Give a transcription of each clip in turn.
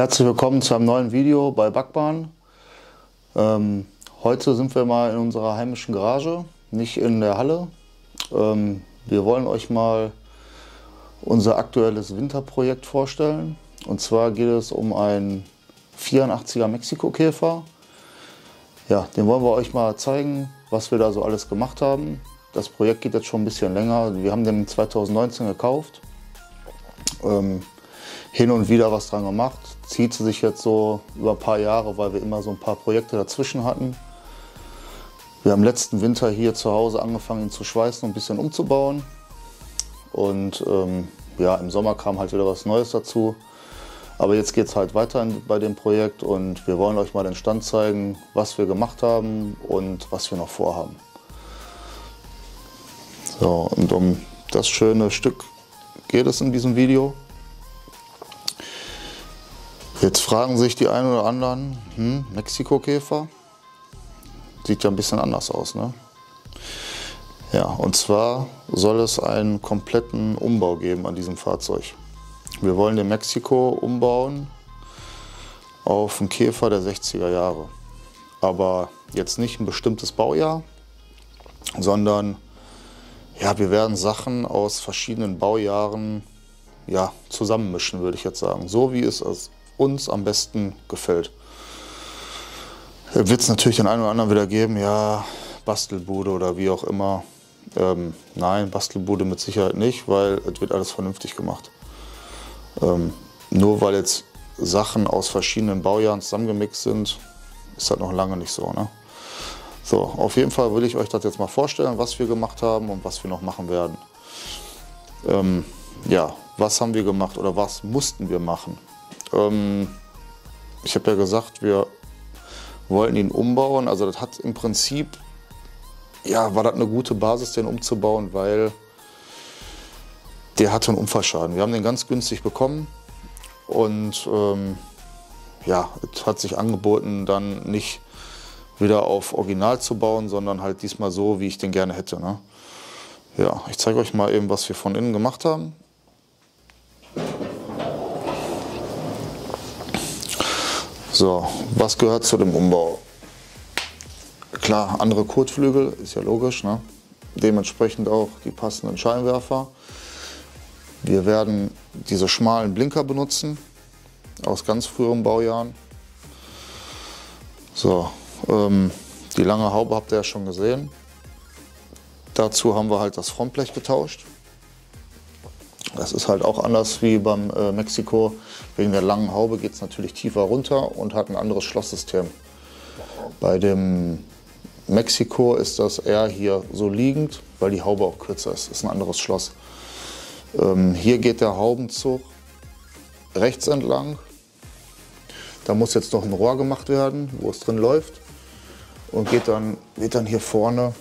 Herzlich willkommen zu einem neuen Video bei Backbahn. Ähm, heute sind wir mal in unserer heimischen Garage, nicht in der Halle. Ähm, wir wollen euch mal unser aktuelles Winterprojekt vorstellen. Und zwar geht es um einen 84er Mexiko-Käfer. Ja, den wollen wir euch mal zeigen, was wir da so alles gemacht haben. Das Projekt geht jetzt schon ein bisschen länger. Wir haben den 2019 gekauft. Ähm, hin und wieder was dran gemacht. Zieht sich jetzt so über ein paar Jahre, weil wir immer so ein paar Projekte dazwischen hatten. Wir haben letzten Winter hier zu Hause angefangen, ihn zu schweißen und ein bisschen umzubauen. Und ähm, ja, im Sommer kam halt wieder was Neues dazu. Aber jetzt geht es halt weiter bei dem Projekt und wir wollen euch mal den Stand zeigen, was wir gemacht haben und was wir noch vorhaben. So, und um das schöne Stück geht es in diesem Video. Jetzt fragen sich die einen oder anderen, hm, Mexiko-Käfer? Sieht ja ein bisschen anders aus, ne? Ja, und zwar soll es einen kompletten Umbau geben an diesem Fahrzeug. Wir wollen den Mexiko umbauen auf einen Käfer der 60er Jahre. Aber jetzt nicht ein bestimmtes Baujahr, sondern ja, wir werden Sachen aus verschiedenen Baujahren ja, zusammenmischen, würde ich jetzt sagen. So wie es uns am besten gefällt. Wird es natürlich den einen oder anderen wieder geben, ja, Bastelbude oder wie auch immer. Ähm, nein, Bastelbude mit Sicherheit nicht, weil es wird alles vernünftig gemacht. Ähm, nur weil jetzt Sachen aus verschiedenen Baujahren zusammengemixt sind, ist das noch lange nicht so. Ne? So, auf jeden Fall will ich euch das jetzt mal vorstellen, was wir gemacht haben und was wir noch machen werden. Ähm, ja, was haben wir gemacht oder was mussten wir machen? Ähm, ich habe ja gesagt, wir wollten ihn umbauen. Also das hat im Prinzip, ja, war das eine gute Basis, den umzubauen, weil der hatte einen Unfallschaden. Wir haben den ganz günstig bekommen und ähm, ja, es hat sich angeboten, dann nicht wieder auf Original zu bauen, sondern halt diesmal so, wie ich den gerne hätte. Ne? Ja, ich zeige euch mal eben, was wir von innen gemacht haben. So, was gehört zu dem Umbau? Klar, andere Kotflügel, ist ja logisch. Ne? Dementsprechend auch die passenden Scheinwerfer. Wir werden diese schmalen Blinker benutzen, aus ganz früheren Baujahren. So, ähm, die lange Haube habt ihr ja schon gesehen. Dazu haben wir halt das Frontblech getauscht. Das ist halt auch anders wie beim äh, Mexiko. Wegen der langen Haube geht es natürlich tiefer runter und hat ein anderes Schlosssystem. Bei dem Mexiko ist das eher hier so liegend, weil die Haube auch kürzer ist. Das ist ein anderes Schloss. Ähm, hier geht der Haubenzug rechts entlang. Da muss jetzt noch ein Rohr gemacht werden, wo es drin läuft. Und geht dann, geht dann hier vorne,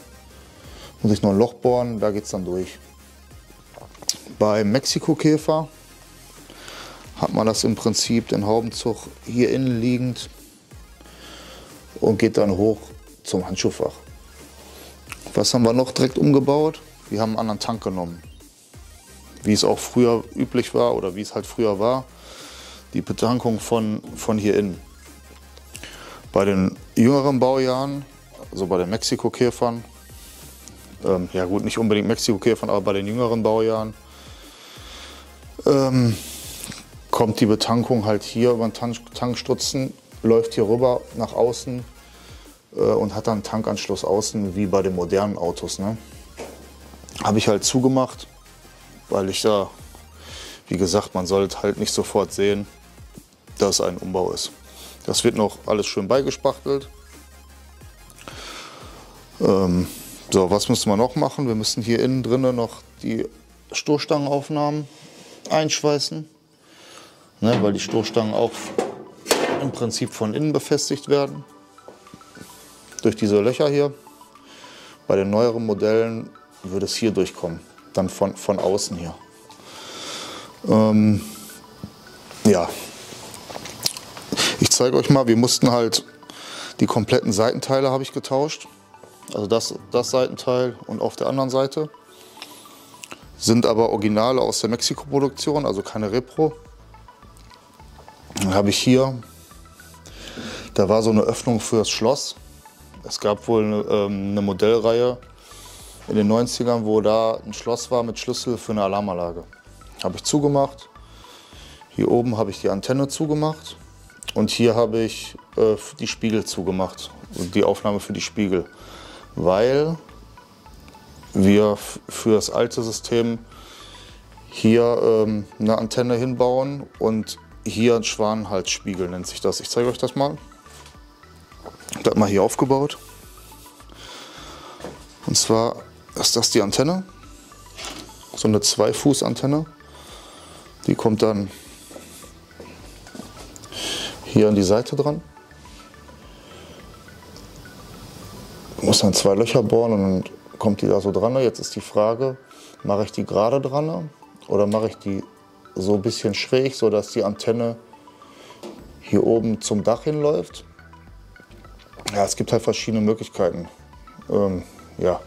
muss ich noch ein Loch bohren, da geht es dann durch. Beim Mexiko-Käfer hat man das im Prinzip, den Haubenzug hier innen liegend und geht dann hoch zum Handschuhfach. Was haben wir noch direkt umgebaut? Wir haben einen anderen Tank genommen. Wie es auch früher üblich war oder wie es halt früher war, die Betankung von, von hier innen. Bei den jüngeren Baujahren, also bei den Mexiko-Käfern, ähm, ja gut, nicht unbedingt Mexiko-Käfern, aber bei den jüngeren Baujahren, ähm, kommt die Betankung halt hier über den Tank Tankstutzen, läuft hier rüber nach außen äh, und hat dann einen Tankanschluss außen wie bei den modernen Autos. Ne? Habe ich halt zugemacht, weil ich da, wie gesagt, man sollte halt nicht sofort sehen, dass ein Umbau ist. Das wird noch alles schön beigespachtelt. Ähm, so, was müssen wir noch machen? Wir müssen hier innen drinnen noch die Stoßstangenaufnahmen einschweißen, ne, weil die Stoßstangen auch im Prinzip von innen befestigt werden. Durch diese Löcher hier. Bei den neueren Modellen würde es hier durchkommen, dann von, von außen hier. Ähm, ja, ich zeige euch mal, wir mussten halt die kompletten Seitenteile habe ich getauscht. Also das, das Seitenteil und auf der anderen Seite sind aber Originale aus der Mexiko-Produktion, also keine Repro. Dann habe ich hier, da war so eine Öffnung fürs Schloss. Es gab wohl eine, ähm, eine Modellreihe in den 90ern, wo da ein Schloss war mit Schlüssel für eine Alarmanlage. Habe ich zugemacht. Hier oben habe ich die Antenne zugemacht. Und hier habe ich äh, die Spiegel zugemacht, die Aufnahme für die Spiegel. Weil wir für das alte System hier ähm, eine Antenne hinbauen und hier ein Schwanenhalsspiegel nennt sich das. Ich zeige euch das mal. Das mal hier aufgebaut. Und zwar ist das die Antenne. So eine Zwei-Fuß-Antenne. Die kommt dann hier an die Seite dran. Muss dann zwei Löcher bohren und kommt die da so dran. Jetzt ist die Frage, mache ich die gerade dran oder mache ich die so ein bisschen schräg, sodass die Antenne hier oben zum Dach hinläuft. Ja, es gibt halt verschiedene Möglichkeiten. Ähm, ja,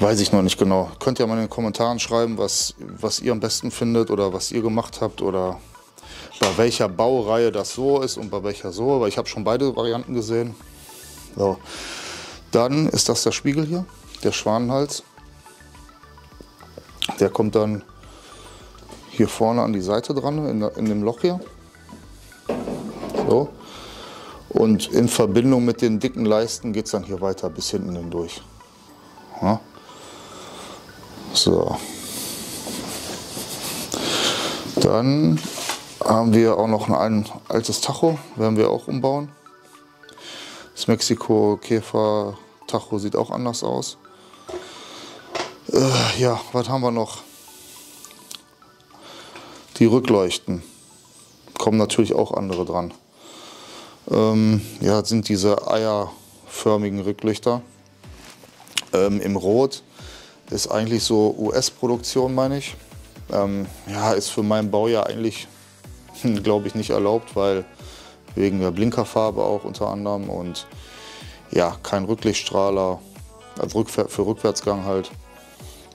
weiß ich noch nicht genau. Könnt ihr mal in den Kommentaren schreiben, was, was ihr am besten findet oder was ihr gemacht habt oder bei welcher Baureihe das so ist und bei welcher so. Aber ich habe schon beide Varianten gesehen. So. Dann ist das der Spiegel hier, der Schwanenhals. Der kommt dann hier vorne an die Seite dran, in, in dem Loch hier. So. Und in Verbindung mit den dicken Leisten geht es dann hier weiter bis hinten hindurch. Ja. So. Dann haben wir auch noch ein altes Tacho, werden wir auch umbauen. Das Mexiko-Käfer-Tacho sieht auch anders aus. Äh, ja, was haben wir noch? Die Rückleuchten. Kommen natürlich auch andere dran. Ähm, ja, sind diese eierförmigen Rücklichter. Ähm, Im Rot ist eigentlich so US-Produktion, meine ich. Ähm, ja, ist für meinen Bau ja eigentlich, glaube ich, nicht erlaubt, weil wegen der Blinkerfarbe auch unter anderem und ja, kein Rücklichtstrahler, also für Rückwärtsgang halt.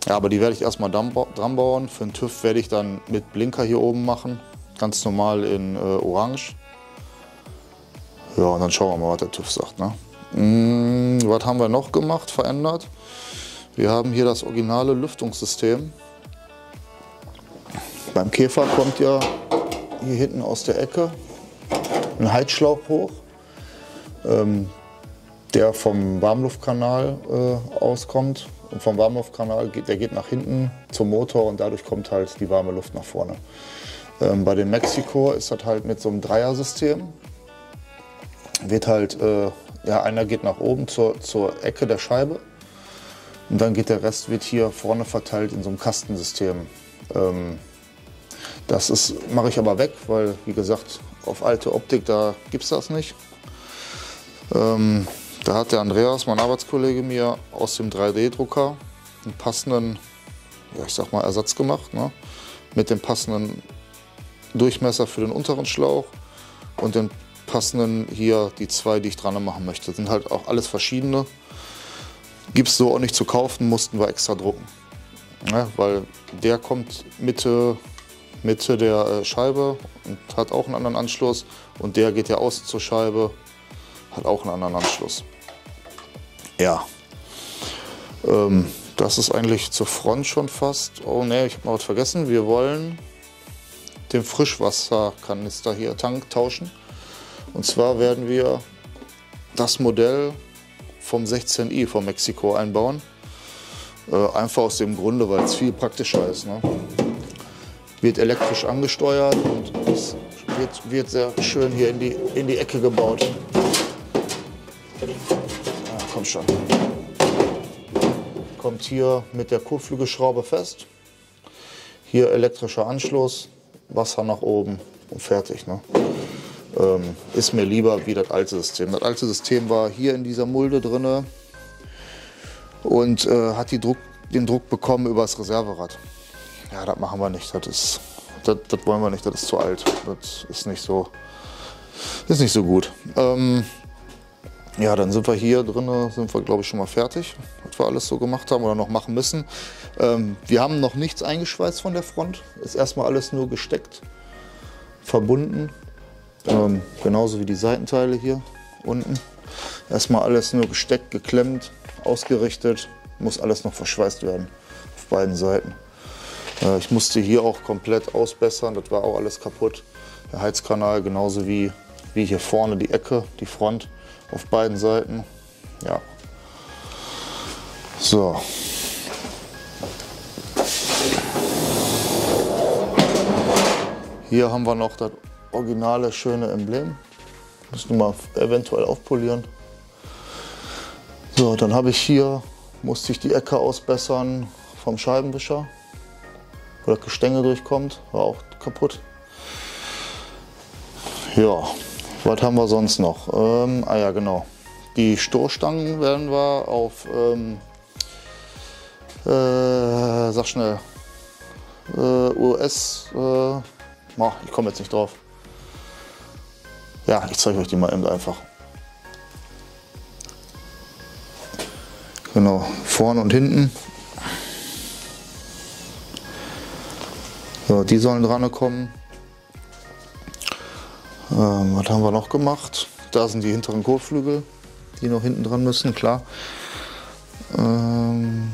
Ja, aber die werde ich erstmal dran bauen. Für den TÜV werde ich dann mit Blinker hier oben machen. Ganz normal in äh, Orange. Ja, und dann schauen wir mal, was der TÜV sagt. Ne? Hm, was haben wir noch gemacht, verändert? Wir haben hier das originale Lüftungssystem. Beim Käfer kommt ja hier hinten aus der Ecke ein Heizschlauch hoch, ähm, der vom Warmluftkanal äh, auskommt und vom Warmluftkanal geht, der geht nach hinten zum Motor und dadurch kommt halt die warme Luft nach vorne. Ähm, bei dem Mexiko ist das halt mit so einem Dreiersystem. Wird halt, äh, ja, einer geht nach oben zur, zur Ecke der Scheibe und dann geht der Rest wird hier vorne verteilt in so einem Kastensystem. Ähm, das mache ich aber weg, weil wie gesagt, auf alte Optik da gibt es das nicht. Ähm, da hat der Andreas, mein Arbeitskollege, mir aus dem 3D-Drucker einen passenden, ja, ich sag mal, Ersatz gemacht. Ne? Mit dem passenden Durchmesser für den unteren Schlauch und den passenden hier, die zwei, die ich dran machen möchte. Sind halt auch alles verschiedene. Gibt es so auch nicht zu kaufen, mussten wir extra drucken. Ja, weil der kommt Mitte, Mitte der äh, Scheibe und hat auch einen anderen Anschluss. Und der geht ja außen zur Scheibe, hat auch einen anderen Anschluss. Ja. Ähm, das ist eigentlich zur Front schon fast. Oh ne, ich habe noch was vergessen. Wir wollen den Frischwasserkanister hier Tank tauschen. Und zwar werden wir das Modell vom 16i von Mexiko einbauen. Äh, einfach aus dem Grunde, weil es viel praktischer ist. Ne? Wird elektrisch angesteuert und es wird, wird sehr schön hier in die, in die Ecke gebaut schon. Kommt hier mit der Kotflügelschraube fest. Hier elektrischer Anschluss, Wasser nach oben und fertig. Ne? Ähm, ist mir lieber wie das alte System. Das alte System war hier in dieser Mulde drin und äh, hat Druck, den Druck bekommen über das Reserverad. Ja, das machen wir nicht. Das, ist, das, das wollen wir nicht. Das ist zu alt. Das ist nicht so, ist nicht so gut. Ähm, ja, dann sind wir hier drin, sind wir glaube ich schon mal fertig, was wir alles so gemacht haben oder noch machen müssen. Ähm, wir haben noch nichts eingeschweißt von der Front, ist erstmal alles nur gesteckt, verbunden Ähm, genauso wie die Seitenteile hier unten. Erstmal alles nur gesteckt, geklemmt, ausgerichtet. Muss alles noch verschweißt werden auf beiden Seiten. Äh, ich musste hier auch komplett ausbessern, das war auch alles kaputt. Der Heizkanal genauso wie, wie hier vorne die Ecke, die Front auf beiden Seiten. Ja. So. Hier haben wir noch das originale schöne Emblem. Müssen wir mal eventuell aufpolieren. So, dann habe ich hier, musste ich die Ecke ausbessern vom Scheibenwischer, wo das Gestänge durchkommt, war auch kaputt. Ja, was haben wir sonst noch? Ähm, ah ja, genau. Die Stoßstangen werden wir auf, ähm, äh, sag schnell, äh, US, äh, oh, ich komme jetzt nicht drauf. Ja, ich zeige euch die mal eben einfach. Genau, vorne und hinten. So, die sollen dran kommen. Ähm, was haben wir noch gemacht? Da sind die hinteren Kotflügel, die noch hinten dran müssen, klar. Ähm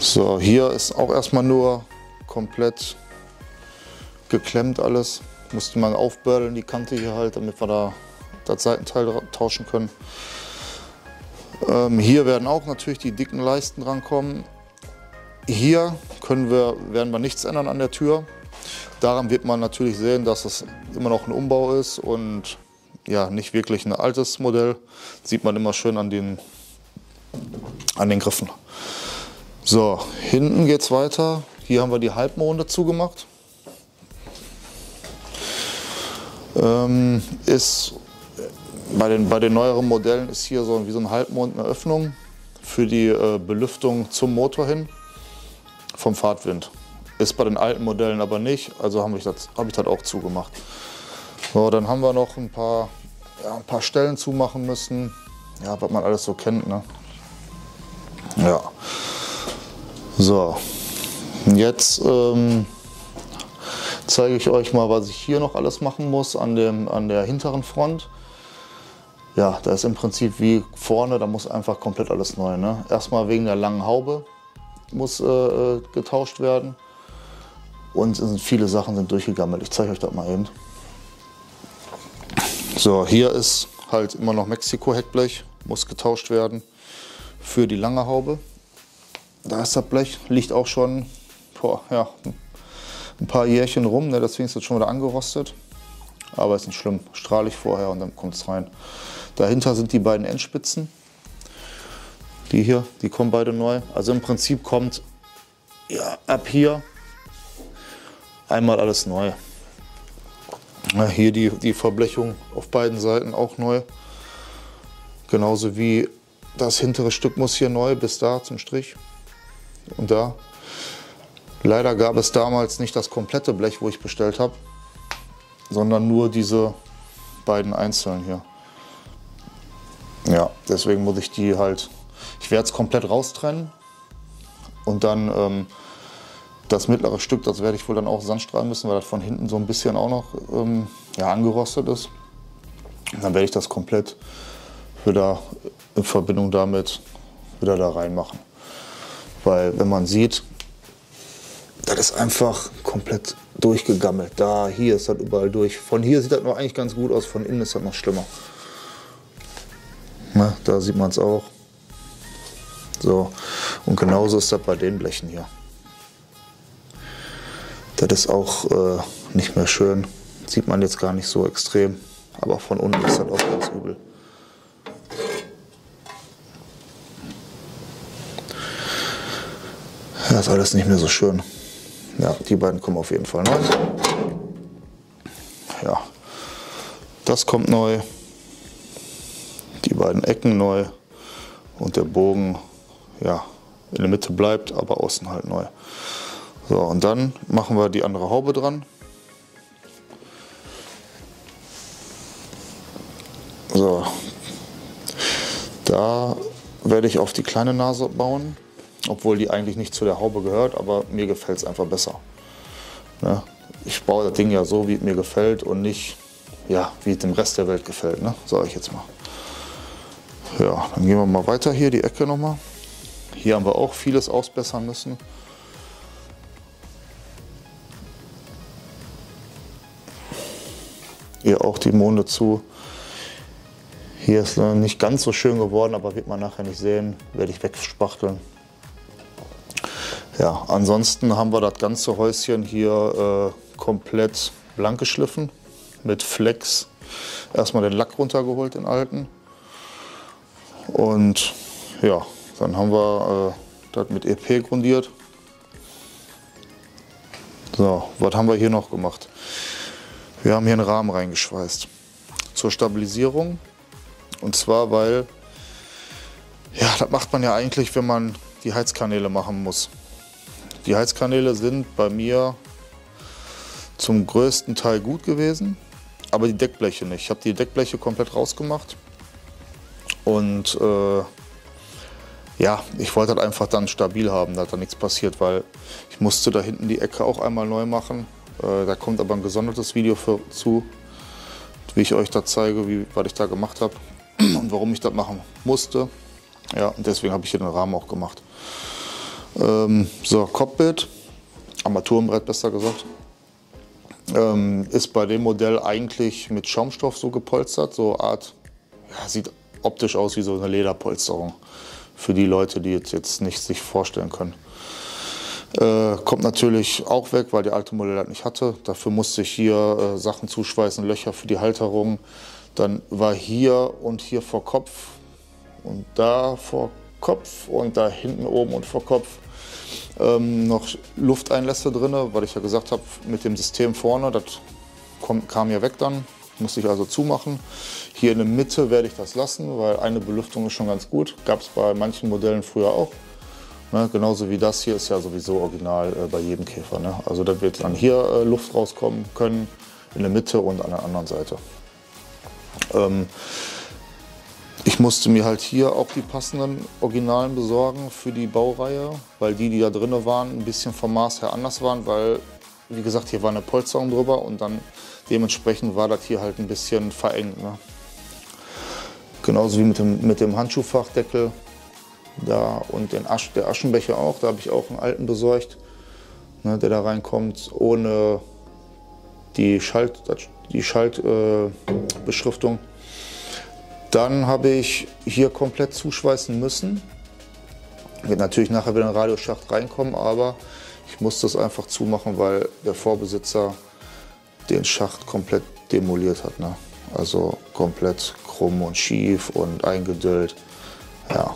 so, hier ist auch erstmal nur komplett geklemmt alles. Musste man aufbördeln, die Kante hier halt, damit wir da das Seitenteil tauschen können. Ähm, hier werden auch natürlich die dicken Leisten drankommen. Hier können wir, werden wir nichts ändern an der Tür. Daran wird man natürlich sehen, dass es immer noch ein Umbau ist und ja, nicht wirklich ein altes Modell. Sieht man immer schön an den, an den Griffen. So, hinten geht es weiter. Hier haben wir die Halbmonde zugemacht. Ähm, ist bei den, bei den neueren Modellen ist hier so wie so ein Halbmond eine Öffnung für die äh, Belüftung zum Motor hin vom Fahrtwind. Ist bei den alten Modellen aber nicht, also habe ich, das, hab ich auch zugemacht. So, dann haben wir noch ein paar, ja, ein paar Stellen zumachen müssen, ja, was man alles so kennt. Ne? Ja. So, jetzt ähm, zeige ich euch mal, was ich hier noch alles machen muss an, dem, an der hinteren Front. Ja, da ist im Prinzip wie vorne, da muss einfach komplett alles neu. Ne? Erstmal wegen der langen Haube muss äh, äh getauscht werden. Und viele Sachen sind durchgegammelt. Ich zeige euch das mal eben. So, hier ist halt immer noch Mexiko-Heckblech, muss getauscht werden für die lange Haube. Da ist das Blech, liegt auch schon boah, ja, ein paar Jährchen rum, ne, deswegen ist es schon wieder angerostet. Aber ist nicht schlimm, strahle ich vorher und dann kommt es rein. Dahinter sind die beiden Endspitzen. Die hier, die kommen beide neu. Also im Prinzip kommt ja, ab hier einmal alles neu. Ja, hier die, die Verblechung auf beiden Seiten auch neu. Genauso wie das hintere Stück muss hier neu bis da zum Strich und da. Leider gab es damals nicht das komplette Blech, wo ich bestellt habe, sondern nur diese beiden einzeln hier. Ja, deswegen muss ich die halt, ich werde es komplett raustrennen und dann ähm, das mittlere Stück, das werde ich wohl dann auch sandstrahlen müssen, weil das von hinten so ein bisschen auch noch ähm, ja, angerostet ist. dann werde ich das komplett wieder in Verbindung damit wieder da reinmachen. Weil wenn man sieht, das ist einfach komplett durchgegammelt. Da, hier ist das überall durch. Von hier sieht das noch eigentlich ganz gut aus, von innen ist das noch schlimmer. Na, da sieht man es auch. So, und genauso ist das bei den Blechen hier. Das ist auch äh, nicht mehr schön. Sieht man jetzt gar nicht so extrem. Aber von unten ist das auch ganz übel. Das ist alles nicht mehr so schön. Ja, die beiden kommen auf jeden Fall neu. Ja, das kommt neu. Die beiden Ecken neu. Und der Bogen, ja, in der Mitte bleibt, aber außen halt neu. So, und dann machen wir die andere Haube dran. So, da werde ich auf die kleine Nase bauen, obwohl die eigentlich nicht zu der Haube gehört, aber mir gefällt es einfach besser. Ne? ich baue das Ding ja so, wie es mir gefällt und nicht, ja, wie es dem Rest der Welt gefällt, ne? sage ich jetzt mal. Ja, dann gehen wir mal weiter hier, die Ecke nochmal. Hier haben wir auch vieles ausbessern müssen. Hier auch die Monde zu. Hier ist nicht ganz so schön geworden, aber wird man nachher nicht sehen, werde ich wegspachteln. Ja, ansonsten haben wir das ganze Häuschen hier äh, komplett blank geschliffen mit Flex. Erstmal den Lack runtergeholt, den alten. Und ja, dann haben wir äh, das mit EP grundiert. So, was haben wir hier noch gemacht? Wir haben hier einen Rahmen reingeschweißt. Zur Stabilisierung. Und zwar, weil, ja, das macht man ja eigentlich, wenn man die Heizkanäle machen muss. Die Heizkanäle sind bei mir zum größten Teil gut gewesen, aber die Deckbleche nicht. Ich habe die Deckbleche komplett rausgemacht und äh, ja, ich wollte halt einfach dann stabil haben, dass da nichts passiert, weil ich musste da hinten die Ecke auch einmal neu machen. Äh, da kommt aber ein gesondertes Video für, zu, wie ich euch da zeige, wie, was ich da gemacht habe und warum ich das machen musste. Ja, und deswegen habe ich hier den Rahmen auch gemacht. Ähm, so, Cockpit, Armaturenbrett besser gesagt, ähm, ist bei dem Modell eigentlich mit Schaumstoff so gepolstert, so Art, ja, sieht optisch aus wie so eine Lederpolsterung. Für die Leute, die jetzt, jetzt nicht sich vorstellen können. Äh, kommt natürlich auch weg, weil die alte Modell das nicht hatte. Dafür musste ich hier äh, Sachen zuschweißen, Löcher für die Halterung. Dann war hier und hier vor Kopf und da vor Kopf und da hinten oben und vor Kopf ähm, noch Lufteinlässe drin, weil ich ja gesagt habe, mit dem System vorne, das kam ja weg dann, musste ich also zumachen. Hier in der Mitte werde ich das lassen, weil eine Belüftung ist schon ganz gut. Gab es bei manchen Modellen früher auch. Ne, genauso wie das hier ist ja sowieso original äh, bei jedem Käfer. Ne? Also da wird dann hier äh, Luft rauskommen können, in der Mitte und an der anderen Seite. Ähm, ich musste mir halt hier auch die passenden Originalen besorgen für die Baureihe, weil die, die da drin waren, ein bisschen vom Maß her anders waren, weil, wie gesagt, hier war eine Polsterung drüber und dann dementsprechend war das hier halt ein bisschen verengt. Ne? Genauso wie mit dem, mit dem Handschuhfachdeckel da und den Asch, der Aschenbecher auch. Da habe ich auch einen alten besorgt, ne, der da reinkommt, ohne die Schalt, die Schaltbeschriftung. Äh, dann habe ich hier komplett zuschweißen müssen. Wird natürlich nachher wieder ein Radioschacht reinkommen, aber ich musste es einfach zumachen, weil der Vorbesitzer den Schacht komplett demoliert hat. Ne? Also komplett krumm und schief und eingedüllt. Ja,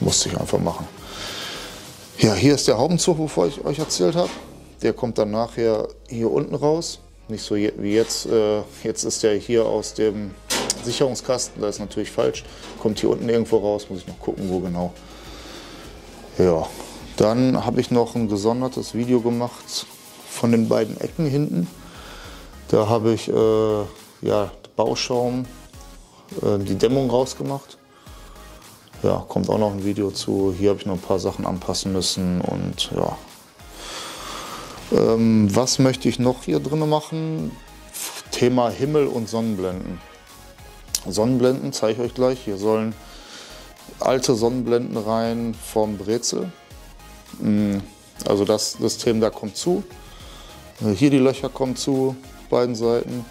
musste ich einfach machen. Ja, hier ist der Haubenzug, wovon ich euch erzählt habe. Der kommt dann nachher hier unten raus. Nicht so wie jetzt. Äh, jetzt ist der hier aus dem Sicherungskasten, das ist natürlich falsch. Kommt hier unten irgendwo raus, muss ich noch gucken, wo genau. Ja, dann habe ich noch ein gesondertes Video gemacht von den beiden Ecken hinten. Da habe ich äh, ja, Bauschaum, äh, die Dämmung rausgemacht. Ja, kommt auch noch ein Video zu. Hier habe ich noch ein paar Sachen anpassen müssen und ja. Ähm, was möchte ich noch hier drin machen? Thema Himmel und Sonnenblenden. Sonnenblenden zeige ich euch gleich. Hier sollen alte Sonnenblenden rein vom Brezel. Mm, also das System da kommt zu. Äh, hier die Löcher kommen zu, beiden Seiten.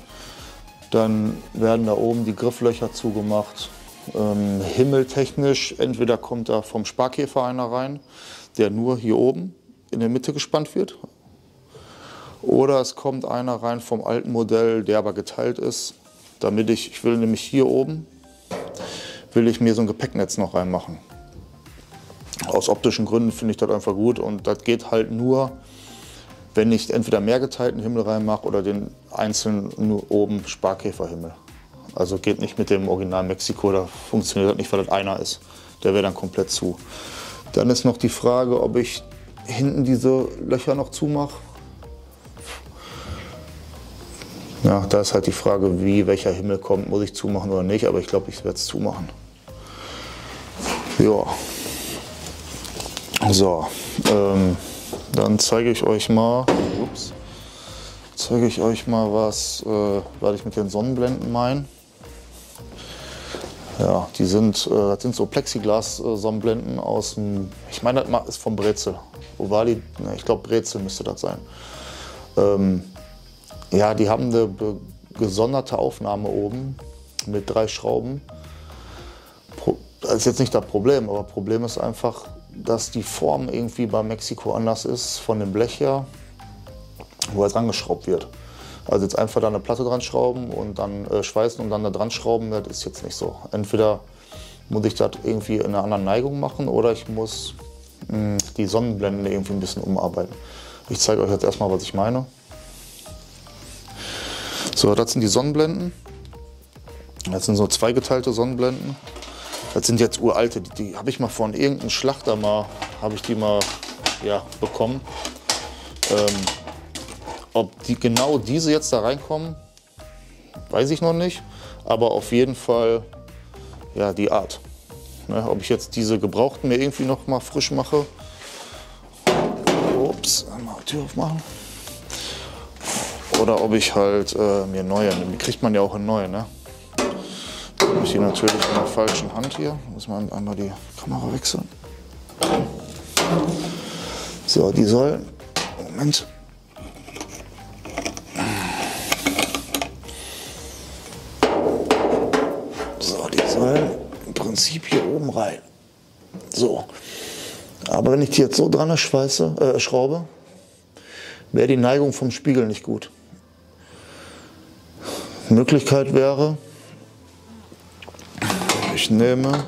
Dann werden da oben die Grifflöcher zugemacht. Ähm, himmeltechnisch, entweder kommt da vom Sparkäfer einer rein, der nur hier oben in der Mitte gespannt wird. Oder es kommt einer rein vom alten Modell, der aber geteilt ist damit ich, ich will nämlich hier oben, will ich mir so ein Gepäcknetz noch reinmachen. Aus optischen Gründen finde ich das einfach gut und das geht halt nur, wenn ich entweder mehr geteilten Himmel reinmache oder den einzelnen nur oben Sparkäferhimmel. Also geht nicht mit dem Original Mexiko, da funktioniert das nicht, weil das einer ist. Der wäre dann komplett zu. Dann ist noch die Frage, ob ich hinten diese Löcher noch zumache Ja, da ist halt die Frage, wie welcher Himmel kommt, muss ich zumachen oder nicht, aber ich glaube, ich werde es zumachen. Ja. So, ähm, dann zeige ich euch mal, ups, zeige ich euch mal was, äh, was ich mit den Sonnenblenden meine. Ja, die sind, äh, das sind so Plexiglas-Sonnenblenden aus dem, ich meine, das ist vom Brezel. Ovali, ne, ich glaube Brezel müsste das sein. Ähm, ja, die haben eine gesonderte Aufnahme oben mit drei Schrauben. Das ist jetzt nicht das Problem, aber Problem ist einfach, dass die Form irgendwie bei Mexiko anders ist von dem Blech her, wo er dran geschraubt wird. Also jetzt einfach da eine Platte dran schrauben und dann äh, schweißen und dann da dran schrauben, das ist jetzt nicht so. Entweder muss ich das irgendwie in einer anderen Neigung machen oder ich muss mh, hm, die Sonnenblenden irgendwie ein bisschen umarbeiten. Ich zeige euch jetzt erstmal, was ich meine. So, das sind die Sonnenblenden. Das sind so zweigeteilte Sonnenblenden. Das sind jetzt uralte, die, die habe ich mal von irgendeinem Schlachter mal, habe ich die mal ja, bekommen. Ähm, ob die, genau diese jetzt da reinkommen, weiß ich noch nicht. Aber auf jeden Fall ja, die Art. Ne, ob ich jetzt diese gebrauchten mir irgendwie noch mal frisch mache. Ups, einmal Tür aufmachen. Oder ob ich halt äh, mir neue nehme. Die kriegt man ja auch in neue. Ne? Habe ich die natürlich in der falschen Hand hier. Muss man einmal die Kamera wechseln. So, die sollen. Moment. Rein. So. Aber wenn ich die jetzt so dran schweiße, äh, schraube, wäre die Neigung vom Spiegel nicht gut. Möglichkeit wäre, ich nehme,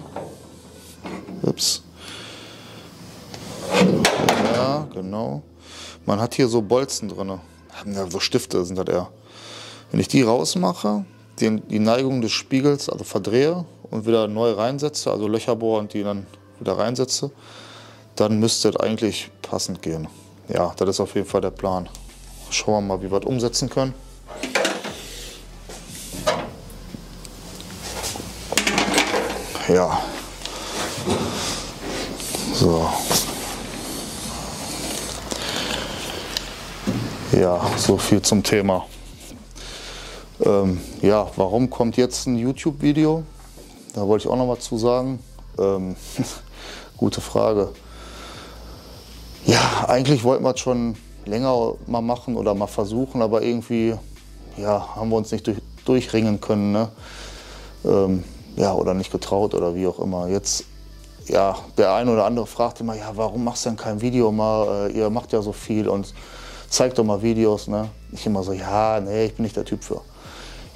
ups, ja, genau, man hat hier so Bolzen drin, so Stifte sind das eher. Wenn ich die rausmache, die, die Neigung des Spiegels also verdrehe und wieder neu reinsetze, also Löcher bohre und die dann wieder reinsetze, dann müsste es eigentlich passend gehen. Ja, das ist auf jeden Fall der Plan. Schauen wir mal, wie wir das umsetzen können. Ja. So. Ja, so viel zum Thema. Ähm, ja, warum kommt jetzt ein YouTube-Video? Da wollte ich auch noch mal zu sagen. Ähm, gute Frage. Ja, eigentlich wollten wir es schon länger mal machen oder mal versuchen, aber irgendwie ja, haben wir uns nicht durch, durchringen können. Ne? Ähm, ja, oder nicht getraut oder wie auch immer. Jetzt, ja, der eine oder andere fragt immer, ja, warum machst du denn kein Video mal? Äh, ihr macht ja so viel und zeigt doch mal Videos. Ne? Ich immer so, ja, nee, ich bin nicht der Typ für.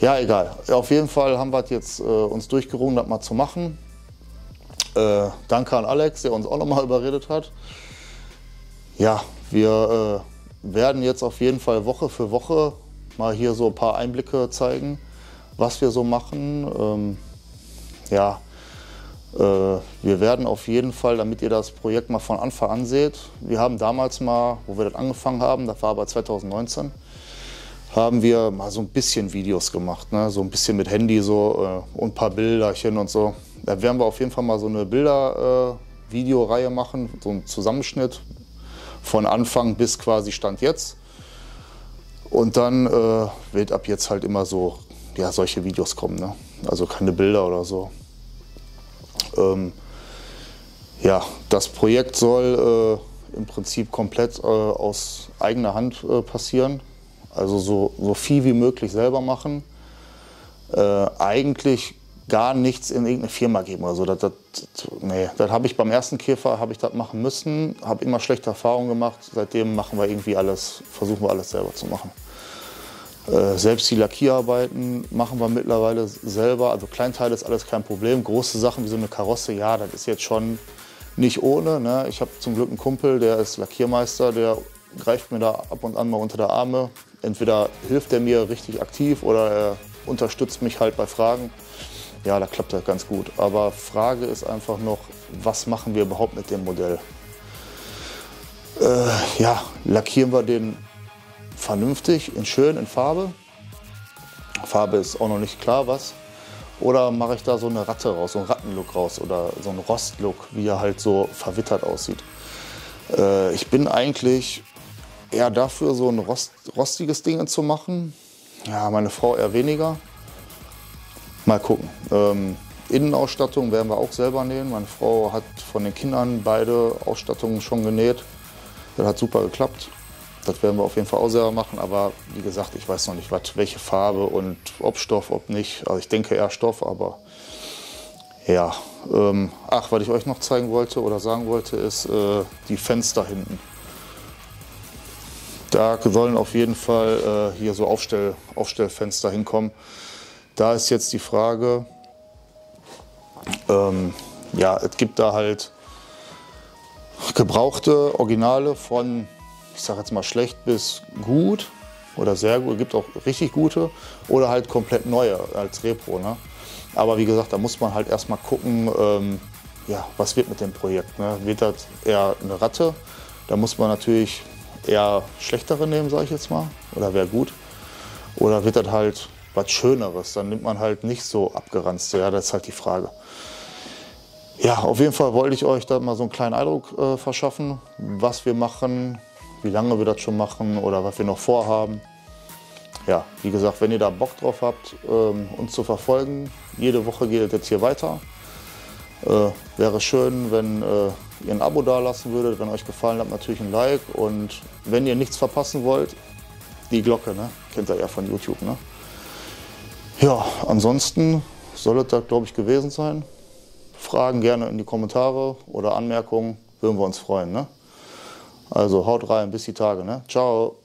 Ja, egal. Auf jeden Fall haben wir jetzt äh, uns durchgerungen, das mal zu machen. Äh, danke an Alex, der uns auch nochmal überredet hat. Ja, wir äh, werden jetzt auf jeden Fall Woche für Woche mal hier so ein paar Einblicke zeigen, was wir so machen. Ähm, ja, äh, wir werden auf jeden Fall, damit ihr das Projekt mal von Anfang an seht, wir haben damals mal, wo wir das angefangen haben, das war aber 2019, haben wir mal so ein bisschen Videos gemacht, ne? so ein bisschen mit Handy so äh, und ein paar Bilderchen und so. Da werden wir auf jeden Fall mal so eine Bilder-Videoreihe äh, machen, so einen Zusammenschnitt von Anfang bis quasi Stand jetzt. Und dann äh, wird ab jetzt halt immer so ja, solche Videos kommen, ne? also keine Bilder oder so. Ähm, ja, das Projekt soll äh, im Prinzip komplett äh, aus eigener Hand äh, passieren. Also so, so viel wie möglich selber machen. Äh, eigentlich gar nichts in irgendeine Firma geben oder so. Das, das, nee, das habe ich beim ersten Käfer habe ich das machen müssen, habe immer schlechte Erfahrungen gemacht. Seitdem machen wir irgendwie alles, versuchen wir alles selber zu machen. Äh, selbst die Lackierarbeiten machen wir mittlerweile selber. Also Kleinteile ist alles kein Problem. Große Sachen wie so eine Karosse, ja, das ist jetzt schon nicht ohne. Ne? Ich habe zum Glück einen Kumpel, der ist Lackiermeister, der greift mir da ab und an mal unter der Arme, entweder hilft er mir richtig aktiv oder er unterstützt mich halt bei Fragen. Ja, da klappt das ganz gut. Aber Frage ist einfach noch, was machen wir überhaupt mit dem Modell? Äh, ja, lackieren wir den vernünftig, in schön, in Farbe. Farbe ist auch noch nicht klar, was. Oder mache ich da so eine Ratte raus, so einen Rattenlook raus oder so einen Rostlook, wie er halt so verwittert aussieht. Äh, ich bin eigentlich eher dafür, so ein rost, rostiges Ding zu machen. Ja, meine Frau eher weniger. Mal gucken. Ähm, Innenausstattung werden wir auch selber nähen. Meine Frau hat von den Kindern beide Ausstattungen schon genäht. Das hat super geklappt. Das werden wir auf jeden Fall auch selber machen. Aber wie gesagt, ich weiß noch nicht, was, welche Farbe und ob Stoff, ob nicht. Also ich denke eher Stoff, aber ja. Ähm, ach, was ich euch noch zeigen wollte oder sagen wollte, ist äh, die Fenster hinten. Da sollen auf jeden Fall äh, hier so Aufstell, Aufstellfenster hinkommen. Da ist jetzt die Frage, ähm, ja, es gibt da halt gebrauchte Originale von, ich sag jetzt mal schlecht bis gut oder sehr gut, es gibt auch richtig gute oder halt komplett neue als Repro. Ne? Aber wie gesagt, da muss man halt erstmal gucken, ähm, ja, was wird mit dem Projekt. Ne? Wird das eher eine Ratte? Da muss man natürlich eher schlechtere nehmen, sage ich jetzt mal, oder wäre gut. Oder wird das halt was Schöneres? Dann nimmt man halt nicht so abgeranzte. Ja, das ist halt die Frage. Ja, auf jeden Fall wollte ich euch da mal so einen kleinen Eindruck äh, verschaffen, was wir machen, wie lange wir das schon machen oder was wir noch vorhaben. Ja, wie gesagt, wenn ihr da Bock drauf habt, ähm, uns zu verfolgen, jede Woche geht es jetzt hier weiter. Äh, wäre schön, wenn äh, ihr ein Abo dalassen würdet, wenn euch gefallen hat, natürlich ein Like und wenn ihr nichts verpassen wollt, die Glocke, ne? kennt ihr ja von YouTube. Ne? Ja, ansonsten soll es das, glaube ich, gewesen sein. Fragen gerne in die Kommentare oder Anmerkungen, würden wir uns freuen. Ne? Also haut rein, bis die Tage. Ne? Ciao.